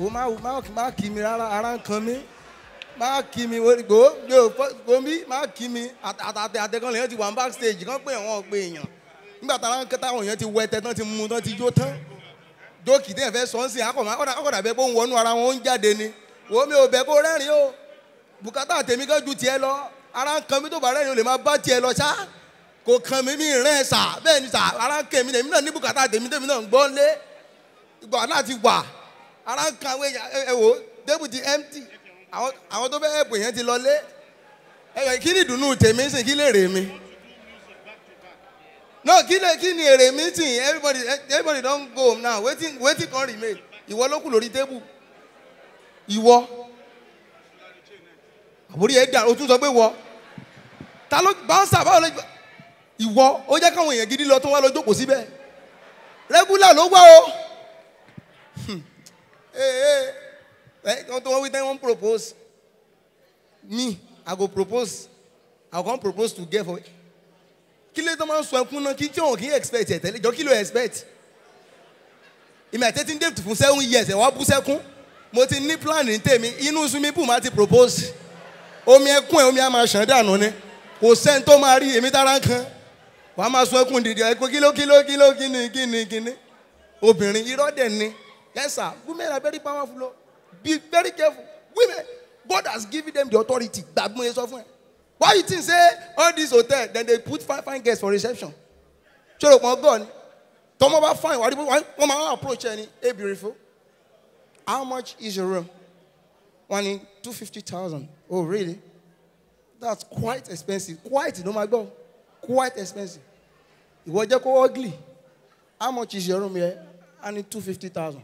o má má má kí mi rárá ara ń kan mí. Má kí mi wo gbó gbó mi má kí mi. Àtàtẹ àtẹkàn lèyàn ti wà ní backstage kan pé àwọn ọ̀pẹ èèyàn. Nígbà táwọn kẹta àwọn èèyàn ti wẹ tẹ tán ti mú tán ti jó tán. Jókì téèyàn fẹ́ sọ ń sìn akọ̀mọ́ akọ̀dà bẹ́ẹ̀ pé ń wọnú ara wọn ń jáde ni. Wo mi ò bẹ́ kó rẹ́rìn o. Bùkátà tèmi kan ju tiẹ̀ lọ. Ara ń kan mi tó bá rẹ́rìn o lè má bá tiẹ̀ lọ ṣá. Kò kan mi mi rẹ́ sà bẹ́ẹ̀ ni sà ara ń mi tèmi náà ní bùkátà tèmi tèmi náà ń lé. Ìgbà náà ti wà ara ń kan ẹ wò tébù ti empty. Àwọn àwọn tó fẹ́ ẹ̀pù yẹn ti lọ lé. Ẹ kí ni ìdùnnú tèmi sìn? Kí lè rè mi? No kí lè kí ni èrè mi sìn? Everybody everybody don go home now. Wetin wetin come remain? Ìwọ ló kù lórí tébù ìwọ. Àbúrí ẹ dà o tún sọ pé wọ. Ta ló báńsà báwo ló ìwọ ó jẹ́ káwọn èèyàn gidi lọ tó wá lọ jókòó síbẹ̀. Rẹ́gúlà ló wá o wọ́n tó wọ́n wí tẹ́ wọ́n propose. Me i go propose. I go propose to get for kí ló tó máa ń sọ ẹkún náà? Kí tí wọn kì í expect ẹ tẹ́lẹ̀? Jọ kí ló expect? Ìmọ̀ ẹ̀ tẹ́tí ń date fún seven years ẹ̀ wá bú sẹ́kún. Mo ti ní plan ní tèmi. Inú swimming pool máa ti propose. Omi ẹkún ẹ omi á máa ṣàn dànù ni. Kò sẹ́ni tó máa rí èmi tára kan. Wàá máa sọ ẹkún dìde. Ẹkún kíló kíló kíló kíni kíni kíni obìnrin irọ́ dẹ̀ ni yes sir. Women are very powerful be very careful. Women God has given them the authority. Yẹn sọ fún ẹ. Why you think say all this hotel dem dey put fine fine guests for reception? O pọn god tọmọ bá fine wàá rí wọn máa approach ní hey beautiful. How much is your room? Wọ́n ní two fifty thousand. Oh really? That's quite expensive. Quite ló máa gbọ́. Quite expensive. Ìwọ jẹ́ kó ugly. How much is your room here? A ní two fifty thousand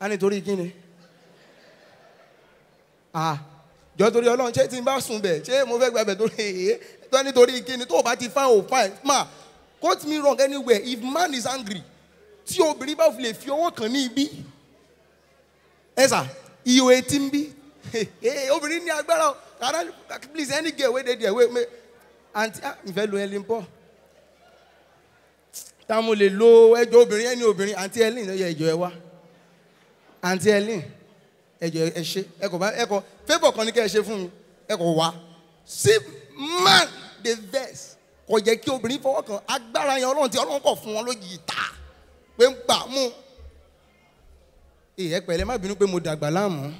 a ní torí kíni? Ah jọ torí ọlọ́run ṣé tí n bá sùn bẹ̀ ṣé mo fẹ́ gba bẹ̀ torí èyí tó nítorí kíni tó o bá ti fine o fine. Ma quote me wrong anywhere. If man is angry tí obìnrin bá lè fi ọwọ́ kan ní ibi ẹ sà ihò etí ń bí. Obìnrin ní agbára kàrá please any girl wey dey there wey may aunty ah nfẹ lo ẹlin pọ tá mo lè lo ẹjọ obìnrin ẹni obìnrin aunty ẹlin ẹjọ ẹ wá aunty ẹlin ẹjọ ẹ ṣe ẹ kò bá ẹ kò favour kan ní kẹ́ ẹ ṣe fún mi ẹ kò wá. See man dey vex kò jẹ́ kí obìnrin fọwọ́ kan? Agbára yẹn ọlọ́run tí ọlọ́run kọ̀ fún wọn lójijì ta pé ń gbà mú. Ẹ pẹ̀lẹ́ má bínú pé mo dàgbà láàmú.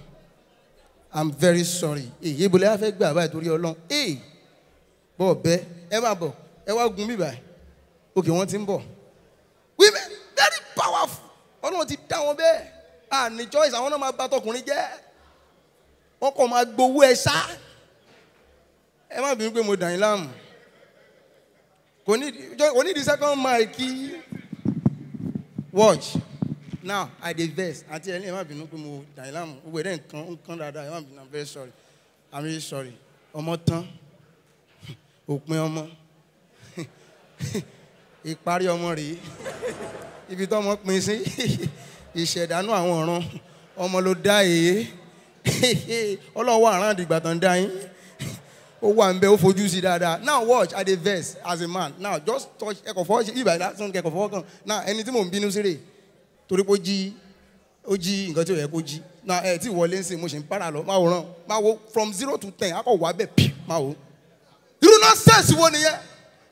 I'm very sorry. Èyí ibo lẹ́yà fẹ́ gbà báyìí torí ọlọ́run. Ee bọ́ bẹ́ ẹ má bọ̀ ẹ wá gun bíbà òkè wọ́n ti ń bọ̀. Women very powerful. Ọlọ́run ti dá wọn bẹ́ẹ̀ à ní choice àwọn náà máa bá tọkùnrin jẹ́. Wọ́n kàn máa gbowó ẹ sá. Ẹ má bínú pé mo dàn yín láàmú. Kò ní di second mic. Watch. Now i dey vex àti ẹni ẹ má bínú pé mo dàn yín láàmú. Gbogbo ẹ̀rẹ́ nǹkan nǹkan dáadáa. Ẹ má bínú i'm very sorry. I'm really sorry. Ọmọ tán. Òpin ọmọ. Ìparí ọmọ rèé. Ibi tó ọmọ pin sí ìṣẹ̀dánú àwọn ọ̀ràn ọmọ ló dá èyí. Ọlọ́wọ́ àrán àdìgbà tán dá yín. Ó wà ń bẹ ó fojú sí dáadáa. Now watch i dey vex as a man. Now just touch ẹkọ fọwọ́ ṣe ibà lásán kẹkọ fọwọ́ kan now ẹni tí mò ń bínú sí rè torí pé ó jí ó jí nǹkan tí ò yẹ kó jí. Now ẹ tí wọlé ń sìn mo ṣe ń para lọ máa wòran. Máa wo from zero to ten akọ wà bẹ́ẹ̀ pì máa wò irú nonsense wo nìyẹn?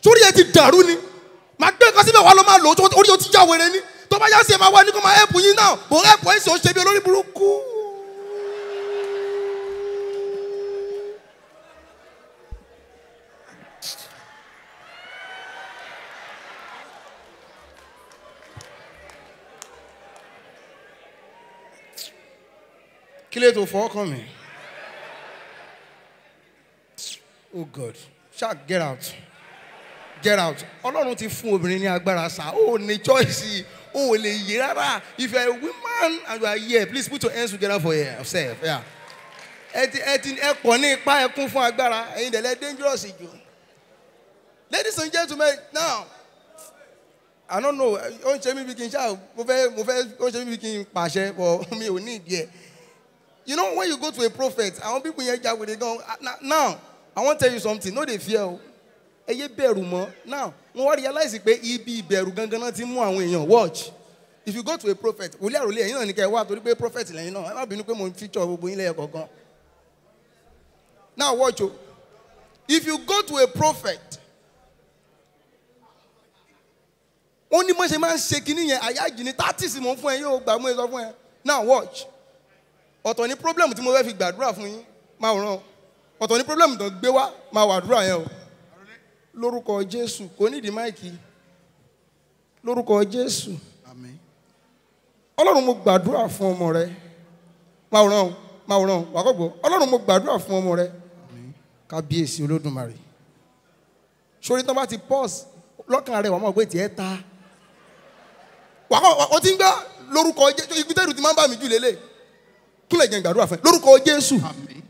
Sórí ẹ ti dàrú ni. Màá gbé nǹkan síbẹ̀ wà ló máa lò ó orí o ti já ni tó bá yá sí ẹ máa wá ní kó máa ẹ̀pù yín náà. Ń ẹ̀pù ẹ̀ ó ṣe bí olórí burúkú. kí lè tó fọ́ mí. oh god. Shark get out. Get out. Ọlọ́run ti fún obìnrin ní agbára sá. Ó ní choice rárá. If you are a woman and you are here please put your hands together for yourself yeah. ladies and gentlemen now i don't know ó ń ṣe mí bí kí n ṣáà mo fẹ́ mo fẹ́ ó ń ṣe mí bí kí n pàṣẹ bọ̀ mi ò ní ìdí ẹ̀. You know when you go to a prophet àwọn people yẹn jáwèrè gan. Now i wan tell you something no dey fear o ẹ bẹ̀rù mọ́. Now wọ́n wá realize pé ibi ìbẹ̀rù gangan náà ti mú àwọn èèyàn. Watch. If you go to a prophet wòlíì àròlé ẹ̀yin náà ní kẹ́ ẹ wá torí pé prophet lẹ́yìn náà. Ẹ má bínú pé mo ń feature gbogbo yín lẹ́yìn kọ̀ọ̀kan. Now watch o. If you go to a prophet ó ní bó ṣe máa ń ṣe kinní yẹn. Àyájì ní sí mo ń fún ẹ yóò gbà mú ẹ sọ fún ẹ. Now watch. Ọ̀tọ̀ ní problem tí mo fẹ́ fi gbàdúrà fún yín. Máa ràn ọ̀tọ̀ ní problem tó gbé wá máa wàdúrà yẹn o lórúkọ jésù. Kò nídìí máìkì. Lórúkọ jésù. Àmín. ọlọ́run mo gbàdúrà fún ọmọ rẹ. Máa ràn máa ràn wà kọ́ gbọ́ ọlọ́run mo gbàdúrà fún ọmọ rẹ. Kábíyèsí olódùmarè. Sórí tán bá ti pause lọ́kàn rẹ wà máa gbé tiẹ̀ ta. Wà kọ́ ọ ti ń gbá lórúkọ jésù ibi ti máa ń bá mi jù lélẹ̀. Kúnlẹ̀ jẹ́ gbàdúrà fún ẹ? Lórúkọ jésù. Àmín.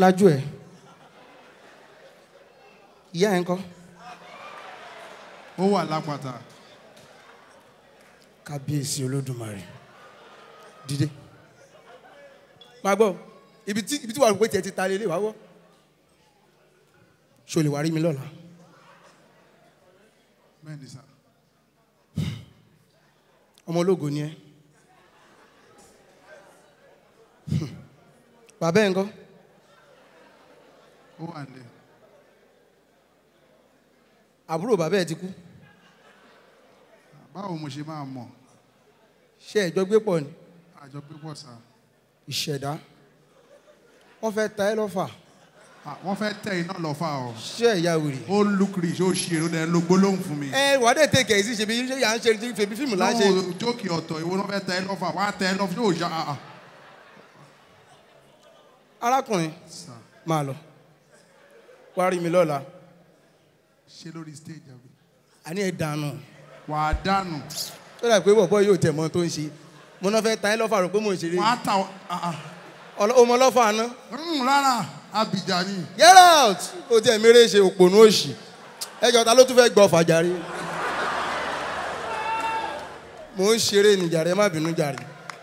Lájú ẹ. Ìyá ẹ ń kọ́ Ó wà lápáta. kábíyèsí olódùmarè. Dìde. Máa gbọ́ ibi tí ibi tí wàá rò pé tiẹ̀ ti ta lélẹ̀ wá wọ́ ṣo lè wá rí mi lọ́la? Bẹ́ẹ̀ni sá. ọmọ ológo ni ẹ. Bàbá ẹ ń kọ́ Ó wà nílé. àbúrò bàbá ẹ ti kú Báwo mo ṣe máa mọ̀? ṣé ẹjọ́ gbé pọ̀ ni Àjọ pípọ̀ sá. ìṣẹ̀dá wọ́n fẹ́ ta ẹ lọ́fà Ah, Wọ́n fẹ́ tẹ iná lọ fà ọ́. ṣé ẹ̀yà wèrè Ó lùkìrì ṣó ṣe èrò dẹ̀ ló gbólóhùn fún mi. ẹ wàá dé tèkè yìí sí ṣe bí yà ń ṣe fèbí fíìmù ṣe Lọ́wọ́ jókì ọ̀tọ̀ ìwọ ló fẹ́ tẹ ẹ lọ́fà. Wá tẹ ẹ lọ́fà yóò ṣá. ah, ah. arákùnrin máa lọ wá rí mi lọ́la. Ṣé lórí stage àbí? àní ẹ̀ dànù. Wà á dànù. tó dà pé bọ̀bọ̀ yóò tẹ̀ mọ́ tó ń ṣe. Mo náà fẹ́ ta ẹ lọ́fà rò pé mò ń ṣeré. Wà á ta ah, ah. Ọmọ lọ́fà àná. Mm, rárá Abidjan ni. get out! Ó tiẹ̀ méré ṣe òpònú òṣì. Ẹjọ́ ta ló tún fẹ́ gbọ́ fàjàre mò ń ṣeré ní jàre ẹ má bínú jàre.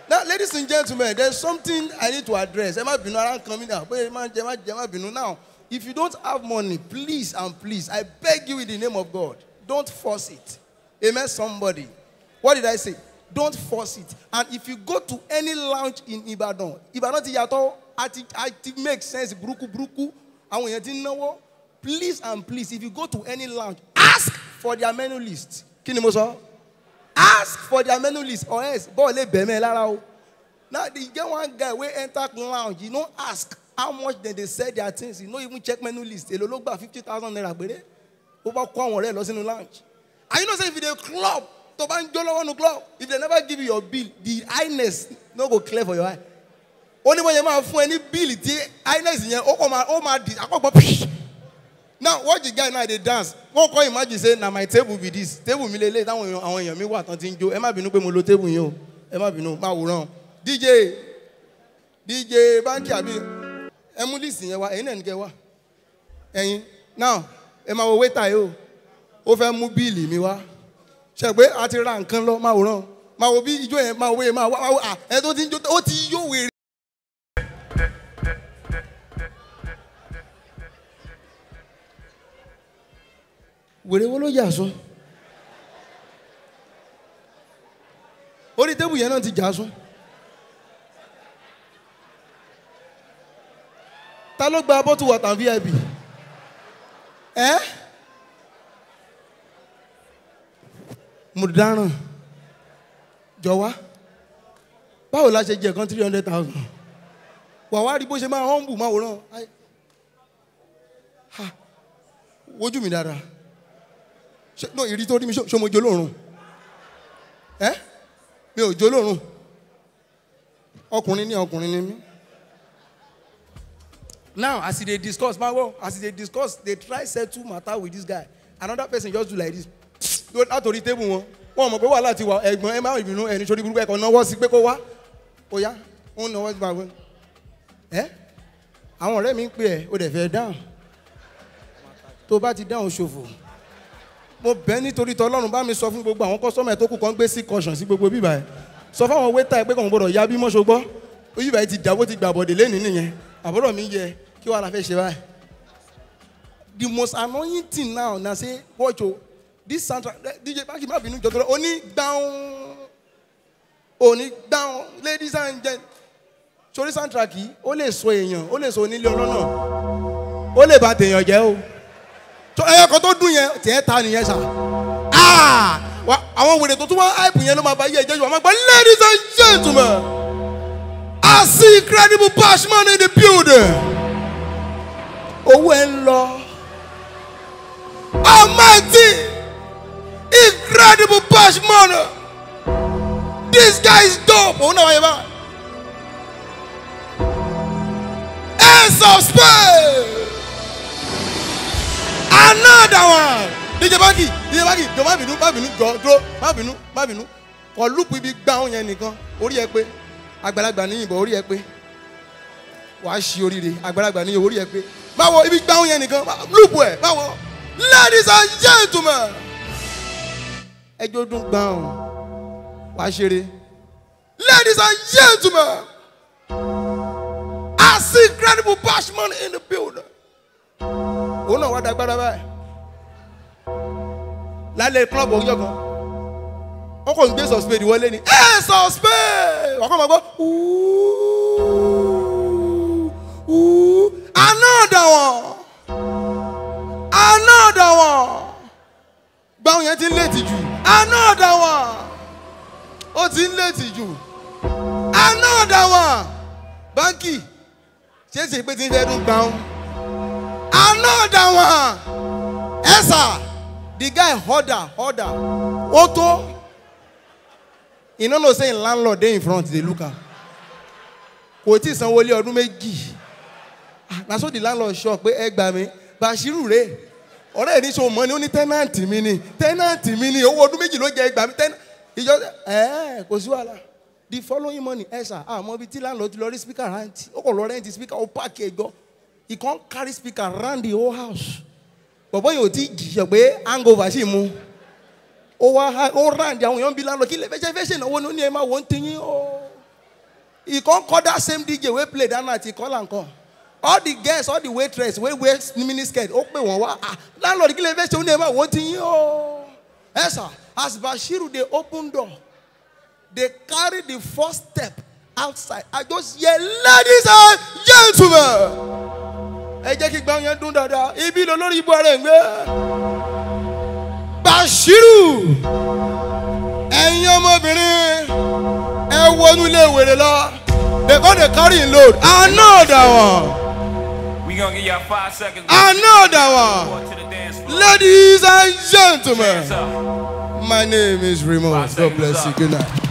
Now ladies and gentlemen there is something I need to address. Ẹ má bínú ara ń kan mí náà pé ẹ má jẹ má jẹ má bínú now if you don't have money please and please I beg you in the name of God don't force it. Amen somebody. What did I say? Don't force it. And if you go to any lounge in Ibadan Ibadan ti yàtọ̀ àti àti make sense burúkú burúkú àwọn èèyàn ti ń náwó. Please and please if you go to any lounge ask for their menu list. Kí ni ask for their menu list. Or else bọ́ọ̀ lè bẹ̀ mẹ́ lára o. Now the get one guy wey enter lounge you no ask how much dem dey sell their things? You no even check menu list. Èlò ló gba? fifty thousand naira péré. Ó bá kó àwọn ọ̀rẹ́ lọ sínú lounge. And you know say if you dey club tó bá ń jó lọ́wọ́ nu club if they never give you your bill the highness no go clear for your eye. Ó ní bóyá máa fún ẹ ní bíìlì tí highness yẹn ó kọ́ máa ó máa di àkọ́gbọ́n psh. Now watch the guy now dey dance. Wọ́n kọ́ imagine say na my table be this. Table mi lele táwọn èèyàn àwọn èèyàn mi wà tán ti ń jó. Ẹ má bínú pé mo lo table yín o. Ẹ má bínú má wòran. Dj dj bandi àbí ẹ mú list yẹn wá ẹ̀yin náà ní kẹ́ wá. Ẹ̀yin now ẹ máa wo waiter yìí o. Ó fẹ́ mú bíìlì mi wá. Ṣe pé a ti ra nǹkan lọ má wòran. Máa wo bí ijó yẹn máa wo yẹn máa wá wá ẹ tó ti ń jó ó ti yó wèrè. wèrè wo ló yà sún orí tébù yẹn náà ti jà sún ta ló gba bottle water vip ẹ? Mo dáràn jọ wá. Báwo la ṣe jẹ kan three hundred thousand? Wà wá rí bó ṣe máa humble máa wòran wojú mi dáadáa. Ṣe no ìrí tó rí mi ṣó mo jó lóòrùn ẹ? Mi ò jó lóòrùn ọkùnrin ní ọkùnrin ní mí now as e dey discuss ma wo as dey discuss dey try settle matter with this guy. Another person just do like this. Látòrí tébù wọn wọn mọ̀ pé wàhálà ti wà. Ẹ̀gbọ́n ẹ má ìbínú ẹni sórí burúkú ẹ̀kọ́ náwó sí pé kó wá. Ó yá ó ń náwó sí báwo ẹ àwọn ọ̀rẹ́ mi ń pè ẹ́ ó dẹ̀ fẹ́ dáhùn. Tó bá ti dáhùn ṣòfò. Mo bẹ̀ nítorí tọlọ́run bá mi sọ fún gbogbo àwọn kọ́sọ́mọ̀ tó kù kan gbé sí kọ̀ṣàn sí gbogbo bíbá ẹ̀. Sọ fáwọn wétà ẹ̀ pé kàn gbọ́dọ̀ ya bí mọ́ṣọ gbọ́. Bíbá ẹ̀ ti dàbó ti gbà bọ̀dẹ̀ lẹ́nìí nìyẹn. Àbúrò mi yẹ kí wàá la fẹ́ ṣe báyìí? The most annoying thing now na say watch o this soundtrack dj baki má bínú jọtọ oní gbàùn oní gbàùn ladies and gent sori soundtrack yìí ó lè sọ èèyàn ó lè sọ onílé ọlọ́nà ó lè ba tèèyàn jẹ́ o. Ẹyọ kan tó dùn yẹn tiẹ̀ ta nìyẹn sà Ah! Àwọn wèrè tó tún wá hype yẹn ló máa bá yé ẹjẹ́ yìí wọ́n máa gbọ́ ladies and gentlemen I see incredible bashman in the building owó ẹ ń lọ. Almighty incredible bashman this guy is dope. Òun náà wáyé bá ace of spades. Another one. Dj banki dj banki jọ má bínú má bínú jọ dúró má bínú má bínú. Kọ lùpù ibi gbá òun yẹn nìkan orí ẹ pé. Àgbàlagbà níyìnbọn orí ẹ pé. Wàá ṣe oríire àgbàlagbà níyìnbọn orí ẹ pé báwo ibi gbá òun yẹn nìkan. Lùpù ẹ báwo. Ladies and gentlemen. Ẹjọ dún gbá òun wàá ṣeré. Ladies and gentlemen. I see incredible bashman in the building. Òun náà wá dagbára báyìí. Lálẹ́ club ọjọ́ kan. Wọ́n kò ń gbé suspect wọlé ni. Ẹ suspect wọ́n kọ́ máa gbọ́. "Ooh, ooh." Another one another one gbáhùn yẹn ti ń létí jù. Another one ó ti ń létí jù. Another one báńkì. Ṣé ṣe pé ti ń fẹ́ dún gbáhùn another one ẹ sà the guy order order ó tó. You no know say landlord dey in front dey look am. Kò tí ì sanwó lé ọdún méjì na so the landlord sọ pé ẹ gbà mí. Bashiru rè. Ọ̀rẹ́ ẹ̀ ní sọ mọ́ ni? Ó ní tẹ́nàntì mi ni. Tẹ́nàntì mi ni. Owó ọdún méjì ló jẹ ẹ gbà mí. Tẹ́nà ìjọ ẹ kò sí wàhálà. The following morning ẹ sà àmọ́ ibi tí landlord ti lọ rí speaker rent ó kò lọ rent speaker ó pààkì ẹ̀ gbọ́ he come carry speaker round the whole house. Bọ̀bọ́ yóò ti jìyà pé hangover sì mu ó wá ó round àwọn èèyàn bí landlord. Kí lè fẹ́ ṣe? Fẹ́ ṣe ìnáwó ní ẹ máa wọ́n ti yín ó he come call that same dj wey play that night he call am come all the guests all the waitress wey wear mini skirt ó pè wọ́n wá ah landlord kí lè fẹ́ ṣe? Ó ní wọ́n ti yín ó ẹ as bashiru dey open door dey carry the first step outside. I just hear ladies and gentlemen. Ẹ jẹ́ kí gbàgbọ́n yẹn dún dáadáa. Ibi lọ lórí ibú ara ẹ̀ gbé. Bashiru ẹ̀yin ọmọbìnrin ẹ wọnú ilé ìwèrè lọ. They come dey carry him load another one another one Go to the dance floor. ladies and Hands gentlemen up. my name is Remo Five God bless you seconds good up. night. You ready?